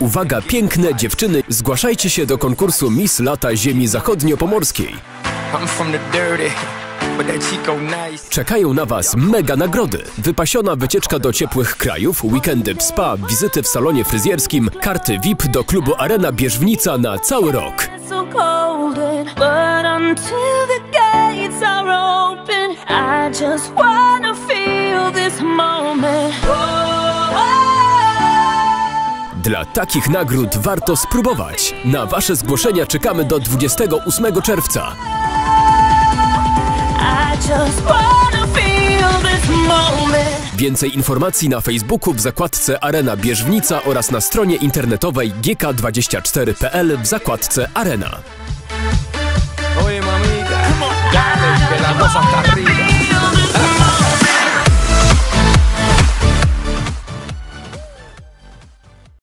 Uwaga, piękne dziewczyny, zgłaszajcie się do konkursu Miss Lata Ziemi Zachodnio-Pomorskiej. I'm from the dirty, but that Chico nice. Czekają na Was mega nagrody. Wypasiona wycieczka do ciepłych krajów, weekendy w spa, wizyty w salonie fryzjerskim, karty VIP do klubu Arena Bierzwnica na cały rok. so golden. But until the gates are open, I just wanna Dla takich nagród warto spróbować. Na Wasze zgłoszenia czekamy do 28 czerwca. Więcej informacji na Facebooku w zakładce Arena Bierzwnica oraz na stronie internetowej gk24.pl w zakładce Arena.